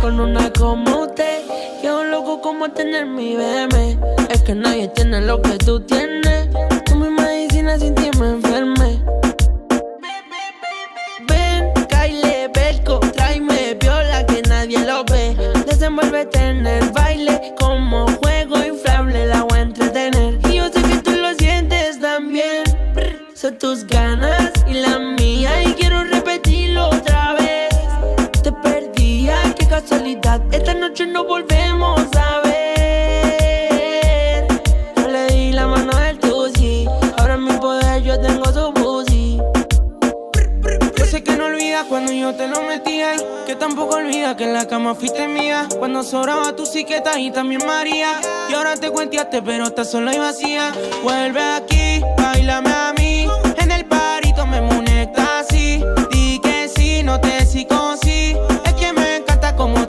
con una como usted. Yo loco como tener mi bebé. Es que nadie tiene lo que tú tienes. Tú mi medicina sin ti me enferme. Ven, Kyle, Belco, tráeme viola que nadie lo ve. Desenvuélvete en el baile como juego inflable, la voy a entretener. Y yo sé que tú lo sientes también. Son tus ganas y la Esta noche no volvemos a ver. Yo le di la mano al tusi. Ahora en mi poder yo tengo su pussy. Yo sé que no olvidas cuando yo te lo metía y que tampoco olvidas que en la cama fuiste mía. Cuando sobraba tu siqueta y también María. Y ahora te cuenteaste, pero estás sola y vacía. Vuelve aquí, bailame